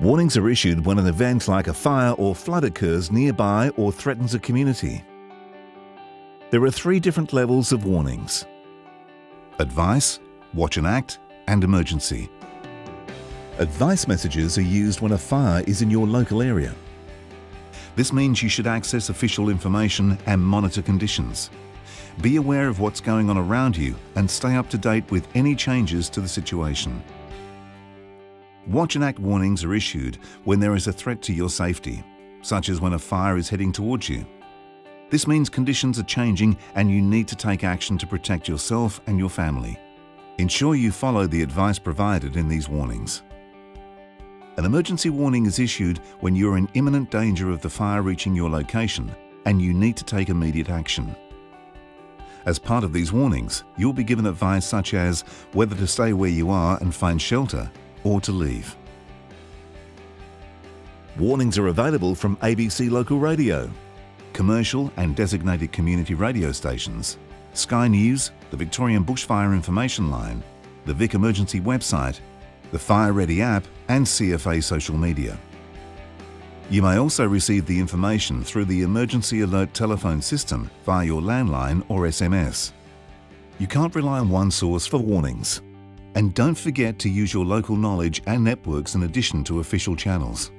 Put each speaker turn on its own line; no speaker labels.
Warnings are issued when an event like a fire or flood occurs nearby or threatens a community. There are three different levels of warnings. Advice, Watch and Act, and Emergency. Advice messages are used when a fire is in your local area. This means you should access official information and monitor conditions. Be aware of what's going on around you and stay up to date with any changes to the situation. Watch and Act warnings are issued when there is a threat to your safety, such as when a fire is heading towards you. This means conditions are changing and you need to take action to protect yourself and your family. Ensure you follow the advice provided in these warnings. An emergency warning is issued when you are in imminent danger of the fire reaching your location and you need to take immediate action. As part of these warnings, you'll be given advice such as whether to stay where you are and find shelter or to leave. Warnings are available from ABC Local Radio, commercial and designated community radio stations, Sky News, the Victorian Bushfire Information Line, the VicEmergency website, the FireReady app and CFA social media. You may also receive the information through the Emergency Alert telephone system via your landline or SMS. You can't rely on one source for warnings. And don't forget to use your local knowledge and networks in addition to official channels.